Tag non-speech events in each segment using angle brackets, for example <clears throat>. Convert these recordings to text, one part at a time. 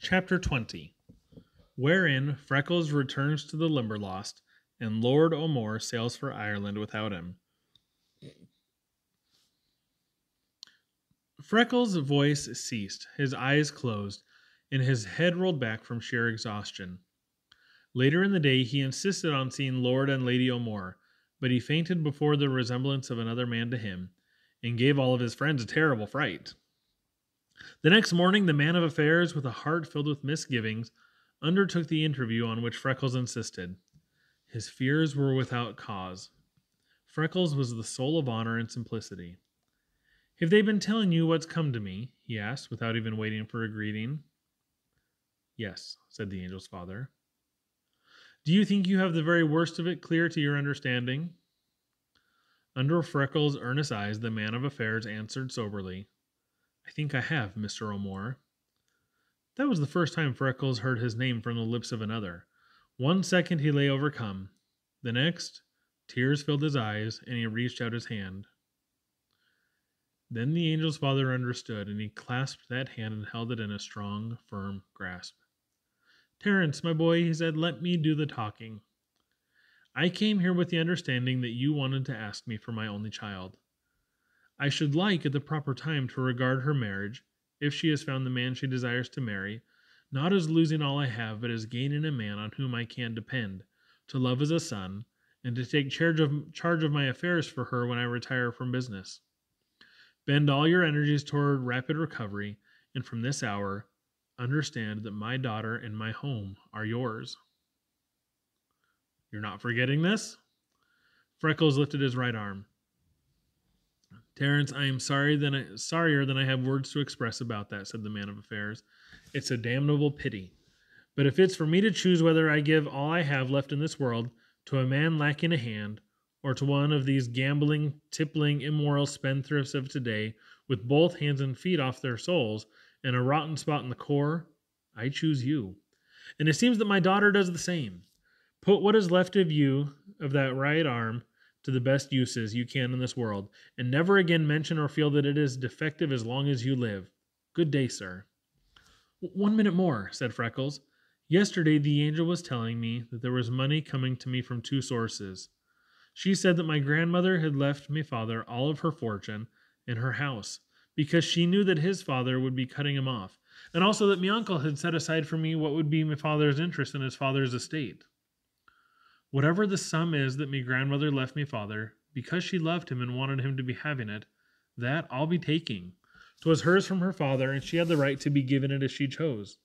Chapter 20 Wherein Freckles returns to the Limberlost and Lord O'More sails for Ireland without him. Freckles' voice ceased, his eyes closed, and his head rolled back from sheer exhaustion. Later in the day, he insisted on seeing Lord and Lady O'More, but he fainted before the resemblance of another man to him, and gave all of his friends a terrible fright. The next morning, the man of affairs, with a heart filled with misgivings, undertook the interview on which Freckles insisted. His fears were without cause. Freckles was the soul of honor and simplicity. Have they been telling you what's come to me? he asked, without even waiting for a greeting. Yes, said the angel's father. Do you think you have the very worst of it clear to your understanding? Under Freckles' earnest eyes, the man of affairs answered soberly, I think I have, Mr. O'More. That was the first time Freckles heard his name from the lips of another. One second he lay overcome. The next, tears filled his eyes, and he reached out his hand. Then the angel's father understood, and he clasped that hand and held it in a strong, firm grasp. Terence, my boy, he said, let me do the talking. I came here with the understanding that you wanted to ask me for my only child. I should like at the proper time to regard her marriage, if she has found the man she desires to marry, not as losing all I have, but as gaining a man on whom I can depend, to love as a son, and to take charge of, charge of my affairs for her when I retire from business. Bend all your energies toward rapid recovery, and from this hour, understand that my daughter and my home are yours. You're not forgetting this? Freckles lifted his right arm. Terence, I am sorry than I, sorrier than I have words to express about that, said the man of affairs. It's a damnable pity. But if it's for me to choose whether I give all I have left in this world to a man lacking a hand, or to one of these gambling, tippling, immoral spendthrifts of today, with both hands and feet off their souls, and a rotten spot in the core, I choose you. And it seems that my daughter does the same. Put what is left of you, of that right arm, to the best uses you can in this world, and never again mention or feel that it is defective as long as you live. Good day, sir. One minute more, said Freckles. Yesterday the angel was telling me that there was money coming to me from two sources. She said that my grandmother had left my father all of her fortune and her house, because she knew that his father would be cutting him off, and also that my uncle had set aside for me what would be my father's interest in his father's estate. Whatever the sum is that my grandmother left me father, because she loved him and wanted him to be having it, that I'll be taking. 'Twas hers from her father, and she had the right to be given it as she chose.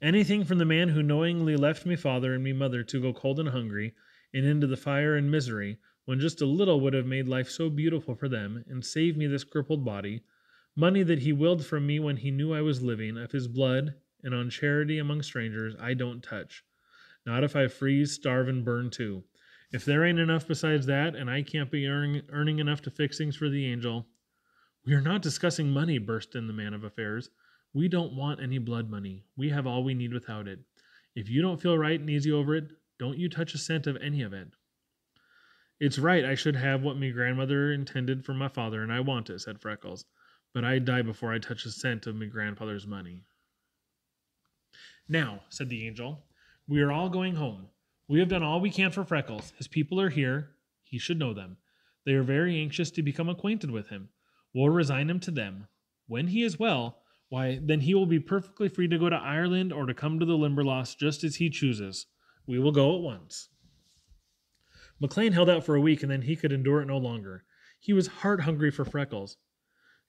Anything from the man who knowingly left me father and me mother to go cold and hungry, and into the fire and misery, when just a little would have made life so beautiful for them and saved me this crippled body, money that he willed from me when he knew I was living, of his blood, and on charity among strangers, I don't touch. Not if I freeze, starve, and burn too. If there ain't enough besides that, and I can't be earning, earning enough to fix things for the angel. We are not discussing money, burst in the man of affairs. We don't want any blood money. We have all we need without it. If you don't feel right and easy over it, don't you touch a cent of any of it. It's right I should have what me grandmother intended for my father, and I want it, said Freckles. But I'd die before I touch a cent of me grandfather's money. Now, said the angel, we are all going home. We have done all we can for Freckles. His people are here. He should know them. They are very anxious to become acquainted with him. We'll resign him to them. When he is well, why, then he will be perfectly free to go to Ireland or to come to the Limberlost just as he chooses. We will go at once. McLean held out for a week and then he could endure it no longer. He was heart hungry for Freckles.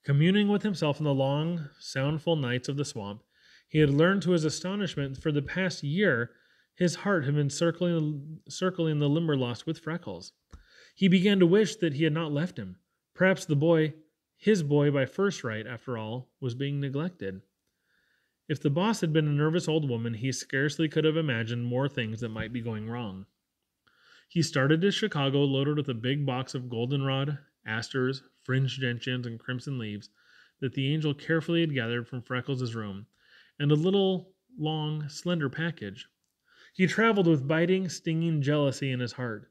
Communing with himself in the long, soundful nights of the swamp, he had learned to his astonishment for the past year his heart had been circling, circling the Limberlost with Freckles. He began to wish that he had not left him. Perhaps the boy, his boy by first right, after all, was being neglected. If the boss had been a nervous old woman, he scarcely could have imagined more things that might be going wrong. He started to Chicago loaded with a big box of goldenrod, asters, fringed gentians, and crimson leaves that the angel carefully had gathered from Freckles' room, and a little, long, slender package. He traveled with biting, stinging jealousy in his heart.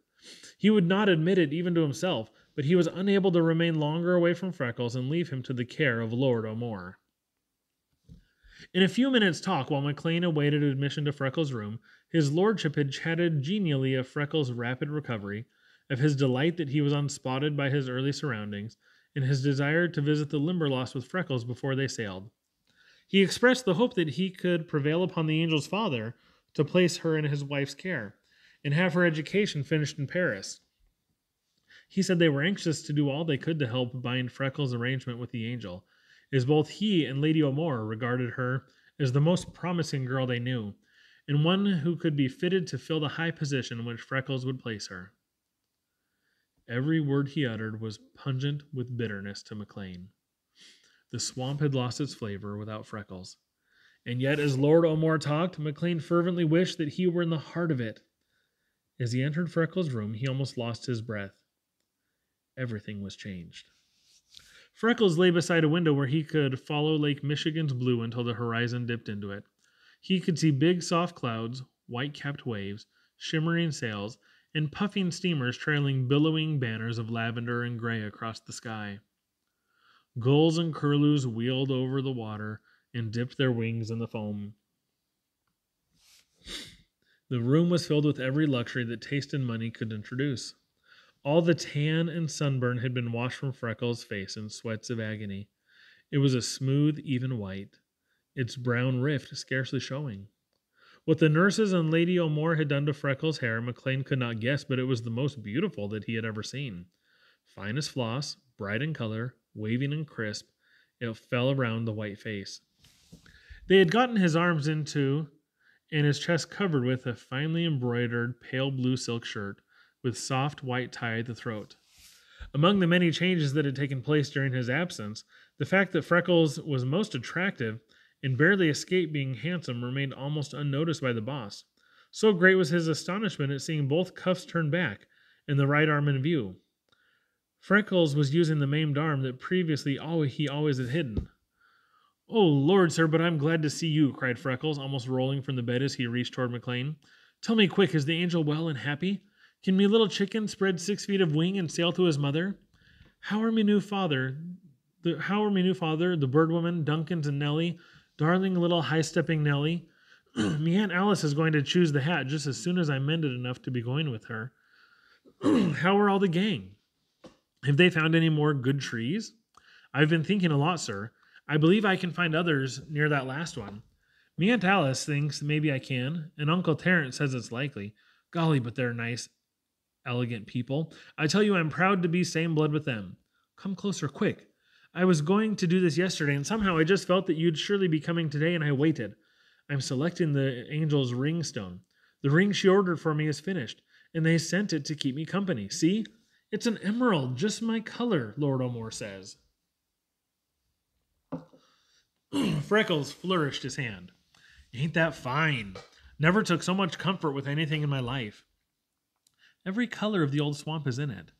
He would not admit it even to himself, but he was unable to remain longer away from Freckles and leave him to the care of Lord O'More. In a few minutes' talk, while McLean awaited admission to Freckles' room, his lordship had chatted genially of Freckles' rapid recovery, of his delight that he was unspotted by his early surroundings, and his desire to visit the Limberlost with Freckles before they sailed. He expressed the hope that he could prevail upon the angel's father to place her in his wife's care and have her education finished in Paris. He said they were anxious to do all they could to help bind Freckles' arrangement with the angel, as both he and Lady O'More regarded her as the most promising girl they knew, and one who could be fitted to fill the high position in which Freckles would place her. Every word he uttered was pungent with bitterness to McLean. The swamp had lost its flavor without Freckles. And yet, as Lord O'More talked, McLean fervently wished that he were in the heart of it. As he entered Freckles' room, he almost lost his breath. Everything was changed. Freckles lay beside a window where he could follow Lake Michigan's blue until the horizon dipped into it. He could see big, soft clouds, white capped waves, shimmering sails, and puffing steamers trailing billowing banners of lavender and gray across the sky. Gulls and curlews wheeled over the water and dipped their wings in the foam. The room was filled with every luxury that taste and money could introduce. All the tan and sunburn had been washed from Freckles' face in sweats of agony. It was a smooth, even white, its brown rift scarcely showing. What the nurses and Lady O'More had done to Freckles' hair, McLean could not guess, but it was the most beautiful that he had ever seen. Fine as floss, bright in color, waving and crisp, it fell around the white face. They had gotten his arms into and his chest covered with a finely embroidered pale blue silk shirt with soft white tie at the throat. Among the many changes that had taken place during his absence, the fact that Freckles was most attractive and barely escaped being handsome remained almost unnoticed by the boss. So great was his astonishment at seeing both cuffs turned back and the right arm in view. Freckles was using the maimed arm that previously he always had hidden. Oh, Lord, sir, but I'm glad to see you, cried Freckles, almost rolling from the bed as he reached toward McLean. Tell me quick, is the angel well and happy? Can me little chicken spread six feet of wing and sail to his mother? How are me new father, the, how are me new father, the bird woman, Duncans and Nellie, Darling little high stepping Nellie. <clears throat> me Aunt Alice is going to choose the hat just as soon as I'm mended enough to be going with her. <clears throat> How are all the gang? Have they found any more good trees? I've been thinking a lot, sir. I believe I can find others near that last one. Me Aunt Alice thinks maybe I can, and Uncle Terence says it's likely. Golly, but they're nice, elegant people. I tell you, I'm proud to be same blood with them. Come closer, quick. I was going to do this yesterday, and somehow I just felt that you'd surely be coming today, and I waited. I'm selecting the angel's ring stone. The ring she ordered for me is finished, and they sent it to keep me company. See? It's an emerald, just my color, Lord O'More says. <clears throat> Freckles flourished his hand. Ain't that fine? Never took so much comfort with anything in my life. Every color of the old swamp is in it.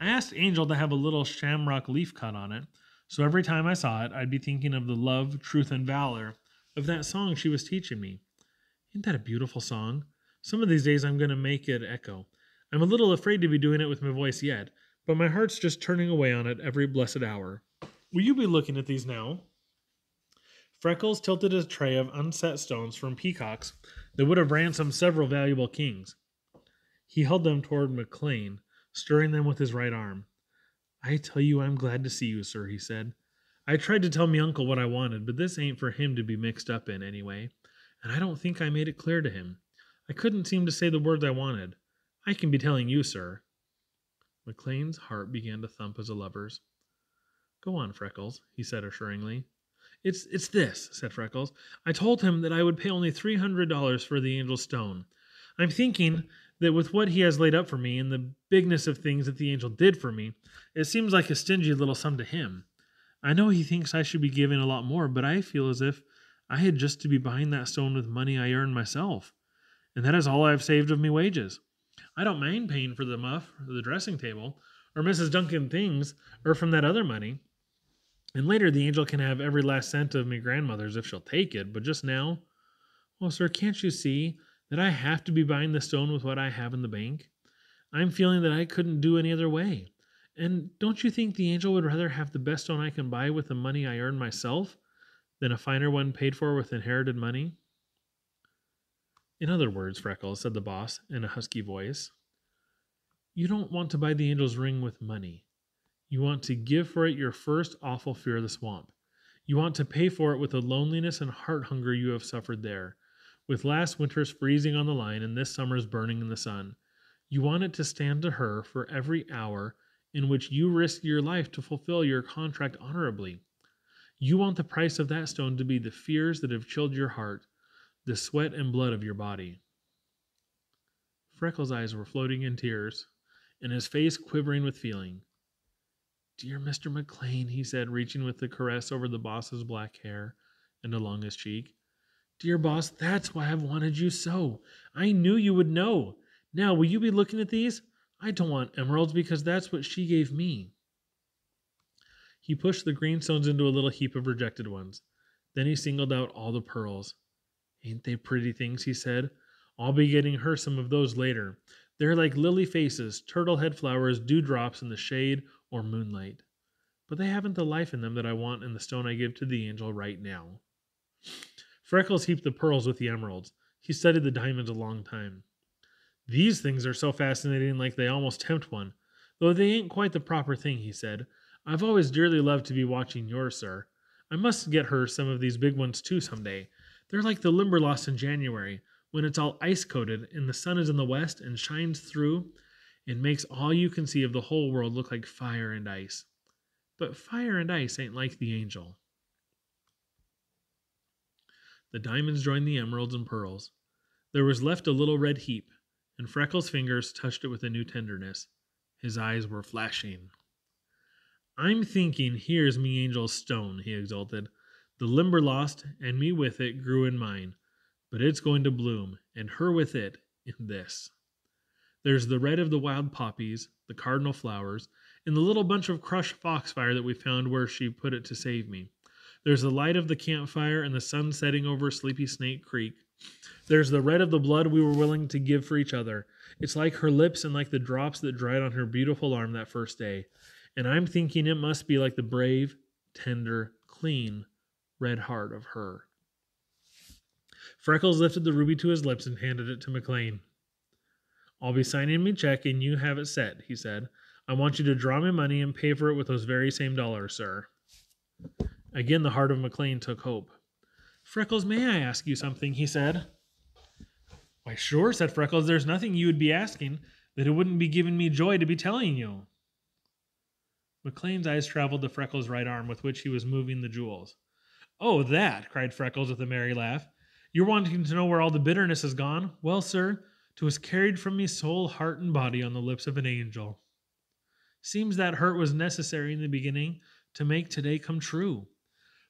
I asked Angel to have a little shamrock leaf cut on it, so every time I saw it, I'd be thinking of the love, truth, and valor of that song she was teaching me. Ain't that a beautiful song? Some of these days I'm going to make it echo. I'm a little afraid to be doing it with my voice yet, but my heart's just turning away on it every blessed hour. Will you be looking at these now? Freckles tilted a tray of unset stones from Peacock's that would have ransomed several valuable kings. He held them toward McLean, stirring them with his right arm. I tell you I'm glad to see you, sir, he said. I tried to tell me uncle what I wanted, but this ain't for him to be mixed up in anyway, and I don't think I made it clear to him. I couldn't seem to say the words I wanted. I can be telling you, sir. McLean's heart began to thump as a lover's. Go on, Freckles, he said assuringly. It's it's this, said Freckles. I told him that I would pay only three hundred dollars for the angel stone. I'm thinking that with what he has laid up for me and the bigness of things that the angel did for me, it seems like a stingy little sum to him. I know he thinks I should be giving a lot more, but I feel as if I had just to be buying that stone with money I earned myself, and that is all I have saved of me wages. I don't mind paying for the muff, or the dressing table, or Mrs. Duncan things, or from that other money. And later the angel can have every last cent of me grandmother's if she'll take it, but just now, well, sir, can't you see that I have to be buying the stone with what I have in the bank? I'm feeling that I couldn't do any other way. And don't you think the angel would rather have the best stone I can buy with the money I earn myself than a finer one paid for with inherited money? In other words, Freckles, said the boss in a husky voice, you don't want to buy the angel's ring with money. You want to give for it your first awful fear of the swamp. You want to pay for it with the loneliness and heart hunger you have suffered there, with last winter's freezing on the line and this summer's burning in the sun. You want it to stand to her for every hour in which you risk your life to fulfill your contract honorably. You want the price of that stone to be the fears that have chilled your heart, the sweat and blood of your body. Freckles' eyes were floating in tears, and his face quivering with feeling. Dear Mr. McLean, he said, reaching with the caress over the boss's black hair and along his cheek. Dear boss, that's why I've wanted you so. I knew you would know. Now, will you be looking at these? I don't want emeralds because that's what she gave me. He pushed the green stones into a little heap of rejected ones. Then he singled out all the pearls. Ain't they pretty things? he said. I'll be getting her some of those later. They're like lily faces, turtle head flowers, dewdrops in the shade or moonlight. But they haven't the life in them that I want in the stone I give to the angel right now. Freckles heaped the pearls with the emeralds. He studied the diamonds a long time. These things are so fascinating, like they almost tempt one. Though they ain't quite the proper thing, he said. I've always dearly loved to be watching yours, sir. I must get her some of these big ones too some day. They're like the Limberlost in January, when it's all ice coated and the sun is in the west and shines through and makes all you can see of the whole world look like fire and ice. But fire and ice ain't like the angel. The diamonds joined the emeralds and pearls. There was left a little red heap, and Freckles' fingers touched it with a new tenderness. His eyes were flashing. I'm thinking here's me angel's stone, he exulted. The Limberlost, and me with it, grew in mine, but it's going to bloom, and her with it, in this. There's the red of the wild poppies, the cardinal flowers, and the little bunch of crushed foxfire that we found where she put it to save me. There's the light of the campfire and the sun setting over Sleepy Snake Creek. There's the red of the blood we were willing to give for each other. It's like her lips and like the drops that dried on her beautiful arm that first day. And I'm thinking it must be like the brave, tender, clean, red heart of her. Freckles lifted the ruby to his lips and handed it to McLean. I'll be signing me check and you have it set, he said. I want you to draw me money and pay for it with those very same dollars, sir. Again, the heart of McLean took hope. Freckles, may I ask you something? he said. Why, sure, said Freckles. There's nothing you would be asking that it wouldn't be giving me joy to be telling you. McLean's eyes traveled to Freckles' right arm with which he was moving the jewels. Oh, that! cried Freckles with a merry laugh. You're wanting to know where all the bitterness has gone? Well, sir, 'Twas carried from me soul, heart, and body on the lips of an angel. Seems that hurt was necessary in the beginning to make today come true.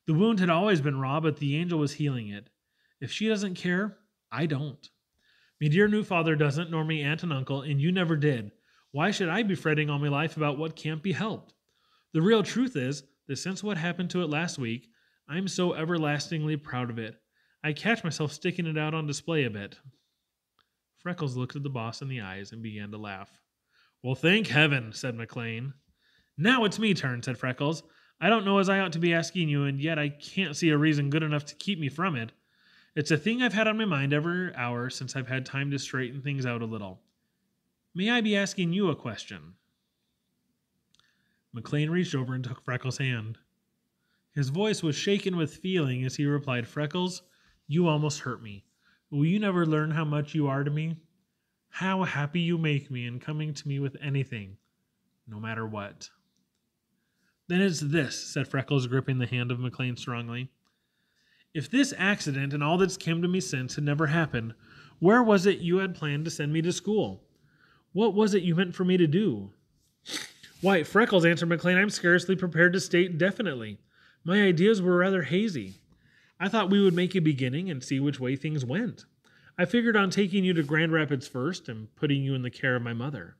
The wound had always been raw, but the angel was healing it. If she doesn't care, I don't. Me dear new father doesn't, nor me aunt and uncle, and you never did. Why should I be fretting all my life about what can't be helped? The real truth is that since what happened to it last week, I'm so everlastingly proud of it. I catch myself sticking it out on display a bit. Freckles looked at the boss in the eyes and began to laugh. Well, thank heaven, said McLean. Now it's me turn, said Freckles. I don't know as I ought to be asking you, and yet I can't see a reason good enough to keep me from it. It's a thing I've had on my mind every hour since I've had time to straighten things out a little. May I be asking you a question? McLean reached over and took Freckles' hand. His voice was shaken with feeling as he replied, Freckles, you almost hurt me. Will you never learn how much you are to me? How happy you make me in coming to me with anything, no matter what. Then it's this, said Freckles, gripping the hand of McLean strongly. If this accident and all that's come to me since had never happened, where was it you had planned to send me to school? What was it you meant for me to do? Why, Freckles, answered McLean, I'm scarcely prepared to state definitely. My ideas were rather hazy. I thought we would make a beginning and see which way things went. I figured on taking you to Grand Rapids first and putting you in the care of my mother.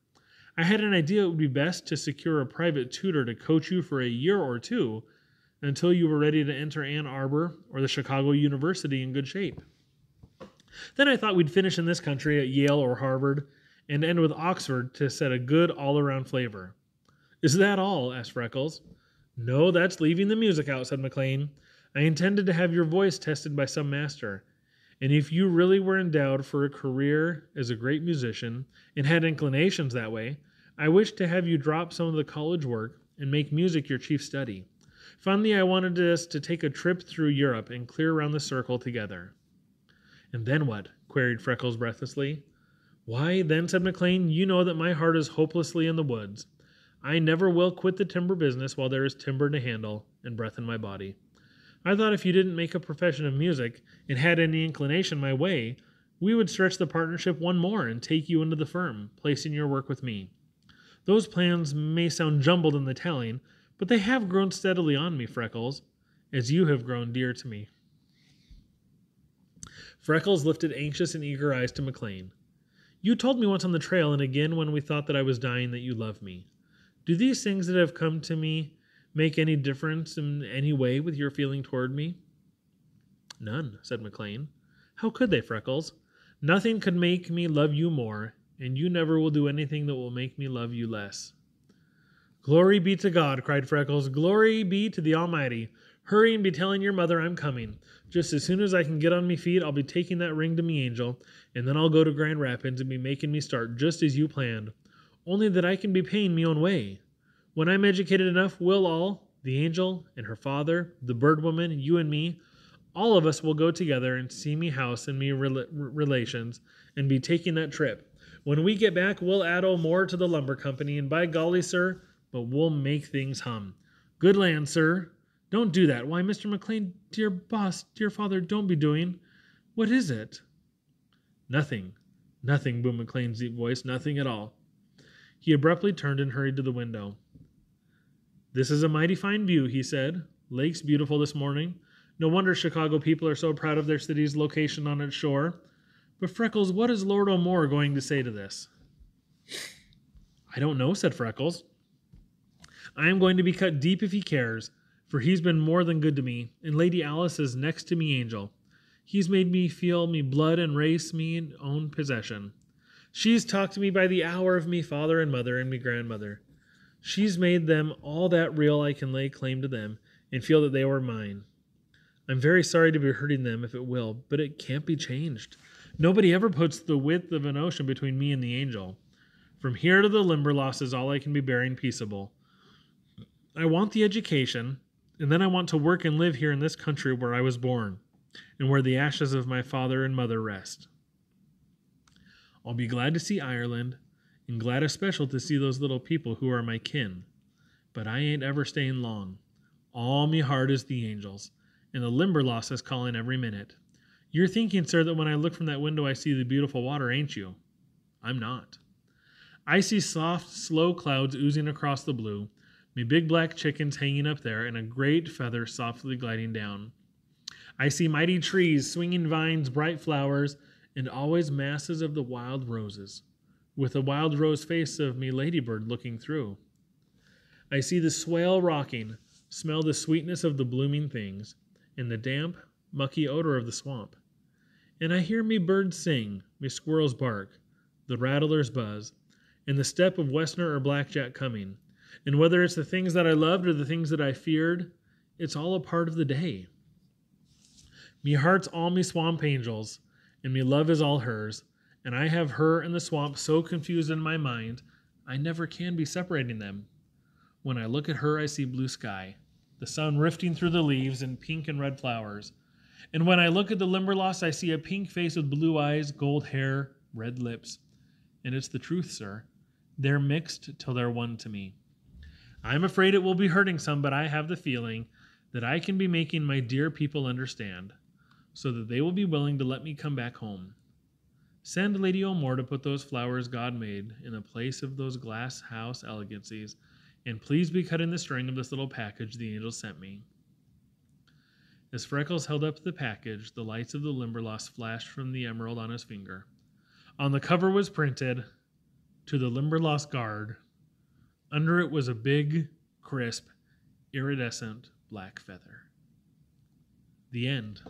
I had an idea it would be best to secure a private tutor to coach you for a year or two until you were ready to enter Ann Arbor or the Chicago University in good shape. Then I thought we'd finish in this country at Yale or Harvard and end with Oxford to set a good all around flavor. Is that all? asked Freckles. No, that's leaving the music out, said McLean. I intended to have your voice tested by some master. And if you really were endowed for a career as a great musician and had inclinations that way, I wished to have you drop some of the college work and make music your chief study. Finally, I wanted us to take a trip through Europe and clear around the circle together. And then what? queried Freckles breathlessly. Why, then, said McLean, you know that my heart is hopelessly in the woods. I never will quit the timber business while there is timber to handle and breath in my body. I thought if you didn't make a profession of music and had any inclination my way, we would stretch the partnership one more and take you into the firm, placing your work with me. Those plans may sound jumbled in the telling, but they have grown steadily on me, Freckles, as you have grown dear to me. Freckles lifted anxious and eager eyes to McLean. You told me once on the trail and again when we thought that I was dying that you love me. Do these things that have come to me make any difference in any way with your feeling toward me? None, said McLean. How could they, Freckles? Nothing could make me love you more, and you never will do anything that will make me love you less. Glory be to God, cried Freckles. Glory be to the Almighty. Hurry and be telling your mother I'm coming. Just as soon as I can get on me feet, I'll be taking that ring to me angel, and then I'll go to Grand Rapids and be making me start just as you planned. Only that I can be paying me own way. When I'm educated enough, we'll all, the angel and her father, the bird woman, you and me, all of us will go together and see me house and me rela- relations and be taking that trip. When we get back, we'll add more to the lumber company, and by golly, sir, but we'll make things hum. Good land, sir. Don't do that. Why, Mr. McLean, dear boss, dear father, don't be doing. What is it? Nothing. Nothing, boomed McLean's deep voice. Nothing at all. He abruptly turned and hurried to the window. This is a mighty fine view, he said. Lake's beautiful this morning. No wonder Chicago people are so proud of their city's location on its shore. But Freckles, what is Lord O'More going to say to this? I don't know, said Freckles. I am going to be cut deep if he cares, for he's been more than good to me, and Lady Alice is next to me angel. He's made me feel me blood and race me in own possession. She's talked to me by the hour of me father and mother and me grandmother. She's made them all that real I can lay claim to them and feel that they were mine. I'm very sorry to be hurting them if it will, but it can't be changed. Nobody ever puts the width of an ocean between me and the angel. From here to the Limberlost is all I can be bearing peaceable. I want the education, and then I want to work and live here in this country where I was born, and where the ashes of my father and mother rest. I'll be glad to see Ireland, and glad especial to see those little people who are my kin. But I ain't ever staying long. All me heart is the angels, and the Limberlost is calling every minute. You're thinking, sir, that when I look from that window I see the beautiful water, ain't you? I'm not. I see soft, slow clouds oozing across the blue, me big black chickens hanging up there, and a great feather softly gliding down. I see mighty trees, swinging vines, bright flowers, and always masses of the wild roses, with the wild rose face of me ladybird looking through. I see the swale rocking, smell the sweetness of the blooming things, and the damp, mucky odor of the swamp. And I hear me birds sing, me squirrels bark, the rattlers buzz, and the step of Wessner or Blackjack coming, and whether it's the things that I loved or the things that I feared, it's all a part of the day. Me heart's all me swamp angels, and me love is all hers, and I have her and the swamp so confused in my mind, I never can be separating them. When I look at her, I see blue sky, the sun rifting through the leaves, and pink and red flowers. And when I look at the Limberlost, I see a pink face with blue eyes, gold hair, red lips. And it's the truth, sir. They're mixed till they're one to me. I'm afraid it will be hurting some, but I have the feeling that I can be making my dear people understand, so that they will be willing to let me come back home. Send Lady O'More to put those flowers God made in the place of those glass house elegancies, and please be cutting the string of this little package the angel sent me. As Freckles held up the package, the lights of the Limberlost flashed from the emerald on his finger. On the cover was printed, To the Limberlost Guard, under it was a big, crisp, iridescent black feather. The end.